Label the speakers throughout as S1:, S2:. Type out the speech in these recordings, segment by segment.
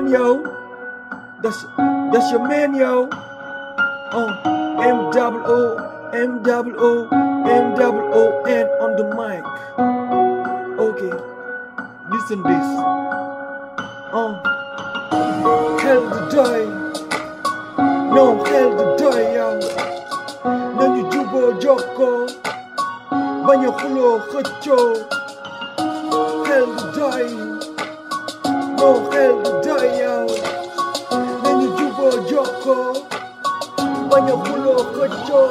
S1: man, yo. That's that's your man, yo. Uh, M double O, M double O, M double O N on the mic. Okay, listen this. Uh, xel du doy. No, xel du doy, yo. Nañu juboo jokkoo bañ a xuloo xëccoo xel du doy non xel du doy yow nañu juboo jokkoo bañ a xuloo xëccoo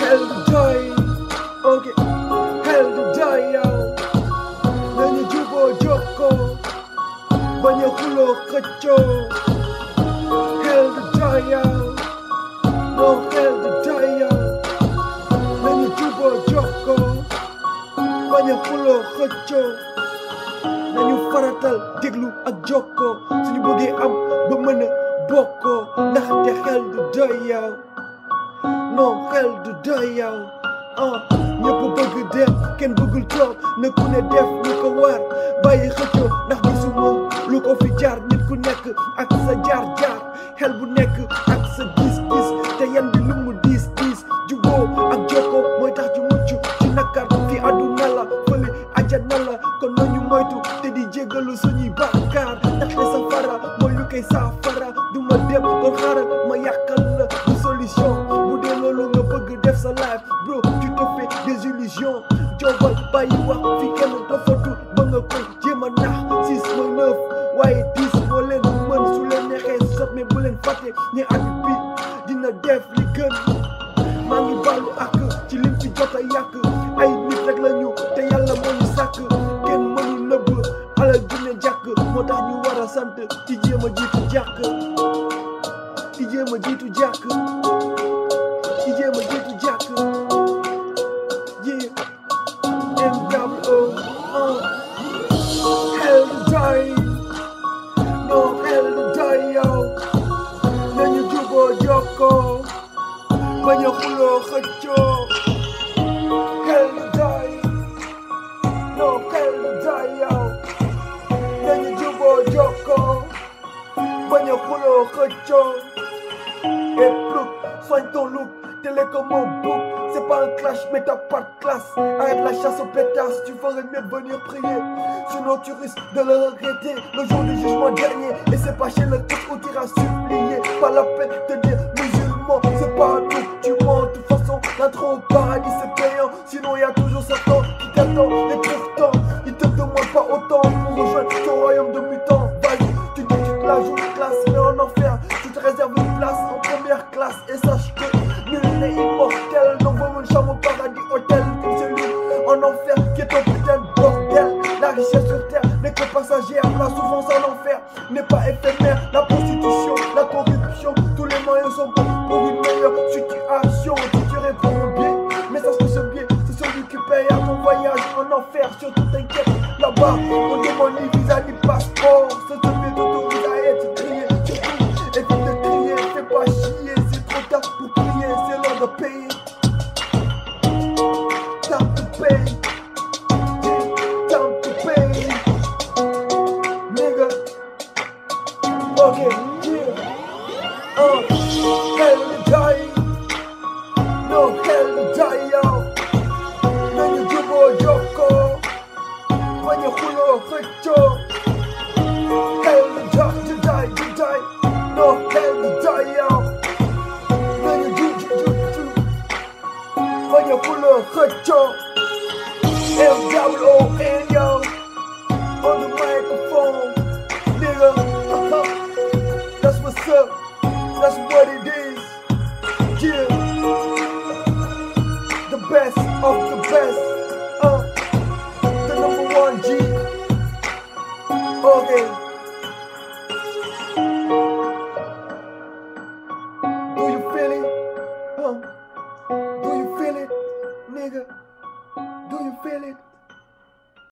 S1: xel du doy ok xel du doy yow nañu juboo jokkoo bañ faratal déglu ak jokkoo suñu bëggee am ba mën a bokkoo ndaxte xel du doy yow non xel du doy yow ah ñëpp bëgg dem kenn bëggul toog na ku ne def lu ko war bàyyi xëccoo ndax gisuma lu ko fi jaar nit ku nekk ak sa jaar-jaar xel bu nekk ak sa gis-gis te yan bi lu mu diis diis juboo ak jokkoo mooy tax ju mucc ci nakar fi àdduna la fële ajana la kon nañu moytu jéggalu suñuy bàkkaar ndaxte safara mooy lu koy saafara du dem kon xaaral ma yàqal la bu solution bu dee loolu nga bëgg def sa life bro tu te fais des bàyyi wax fi kenn dofatu ba nga koy jéem a nax six mooy waaye dix moo leen mën su leen neexee sot mais bu leen fàtte ne at bi dina def li gën maa ngi baalu ak ci lim ci jot a yàq jiitu jàkk ci jéem a jiitu jàkk ci jéem a jiitu jàkk yeah MWO uh. hell to die. No hell to die yow nañu juboo jokkoo bañ a xuloo xëccoo et soigne ton look télé comme un bouc c'est pas un clash mais t'as pas de classe. Arrête la chasse aux pétasses tu ferais mieux de venir prier. Sinon tu risques de le regretter. Le jour du jugement dernier. Et c'est pas chez le texte où t'iras supplier. Pas la peine de dire musulman c'est pas nous tu mens. De toute façon l'intro au paradis c'est payant. Sinon y a toujours Satan qui t'attend classe et sache que nul n'est immortel. Donc vaut une chambre au paradis hôtel qu'une cellule en enfer qui est ton putain de bordel. La richesse sur terre n'est que passagère la souffrance en enfer n'est pas éphémère. La uh xel du doy no xel du doy yow nañu juboo jokkoo bañ a xuloo xëccoo xel du doy to die to die no xel du doy yow nañu ju ju ju ju bañ a xuloo xëccoo M-W-O-N yo that's what it is. Yeah. The best of